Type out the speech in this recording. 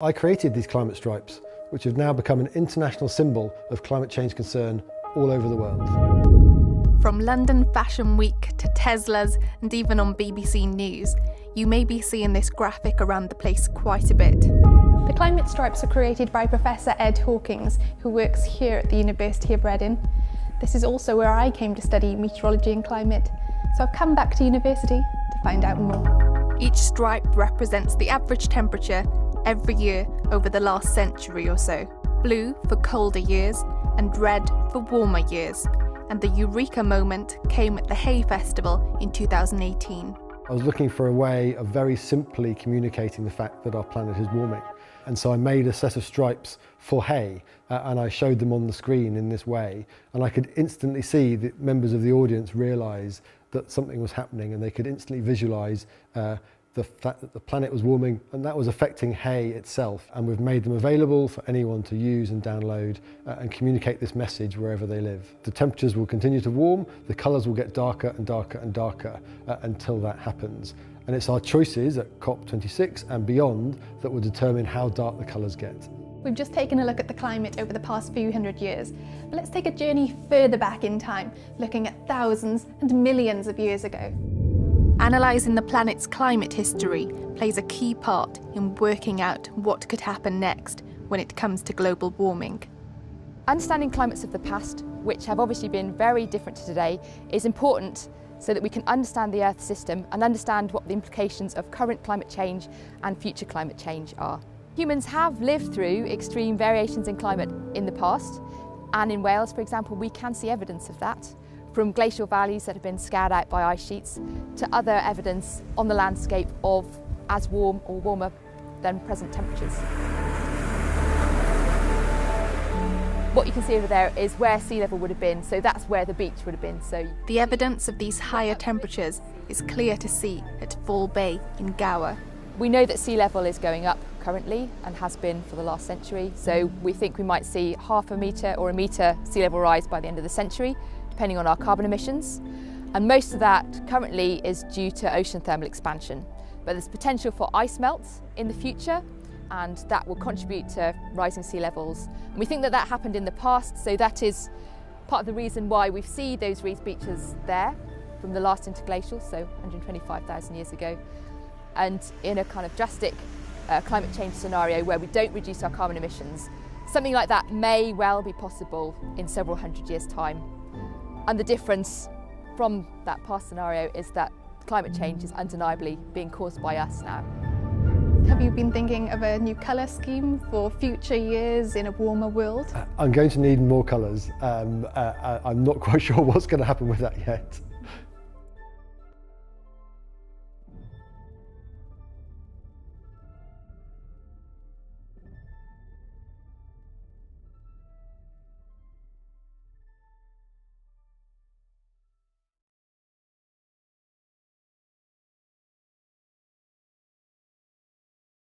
I created these climate stripes, which have now become an international symbol of climate change concern all over the world. From London Fashion Week to Teslas and even on BBC News, you may be seeing this graphic around the place quite a bit. The climate stripes were created by Professor Ed Hawkins, who works here at the University of Reading. This is also where I came to study meteorology and climate, so I've come back to university to find out more. Each stripe represents the average temperature every year over the last century or so. Blue for colder years and red for warmer years. And the Eureka moment came at the Hay Festival in 2018. I was looking for a way of very simply communicating the fact that our planet is warming. And so I made a set of stripes for hay uh, and I showed them on the screen in this way. And I could instantly see that members of the audience realise that something was happening and they could instantly visualise uh, the fact that the planet was warming and that was affecting hay itself and we've made them available for anyone to use and download uh, and communicate this message wherever they live. The temperatures will continue to warm, the colours will get darker and darker and darker uh, until that happens. And it's our choices at COP26 and beyond that will determine how dark the colours get. We've just taken a look at the climate over the past few hundred years, but let's take a journey further back in time, looking at thousands and millions of years ago. Analysing the planet's climate history plays a key part in working out what could happen next when it comes to global warming. Understanding climates of the past, which have obviously been very different to today, is important so that we can understand the Earth system and understand what the implications of current climate change and future climate change are. Humans have lived through extreme variations in climate in the past, and in Wales, for example, we can see evidence of that from glacial valleys that have been scoured out by ice sheets to other evidence on the landscape of as warm or warmer than present temperatures. What you can see over there is where sea level would have been, so that's where the beach would have been. So The evidence of these higher temperatures is clear to see at Fall Bay in Gower. We know that sea level is going up currently and has been for the last century, so we think we might see half a metre or a metre sea level rise by the end of the century, depending on our carbon emissions. And most of that currently is due to ocean thermal expansion. But there's potential for ice melts in the future and that will contribute to rising sea levels. And we think that that happened in the past, so that is part of the reason why we see those reef beaches there from the last interglacial, so 125,000 years ago. And in a kind of drastic uh, climate change scenario where we don't reduce our carbon emissions, something like that may well be possible in several hundred years' time. And the difference from that past scenario is that climate change is undeniably being caused by us now. Have you been thinking of a new colour scheme for future years in a warmer world? Uh, I'm going to need more colours. Um, uh, I'm not quite sure what's going to happen with that yet.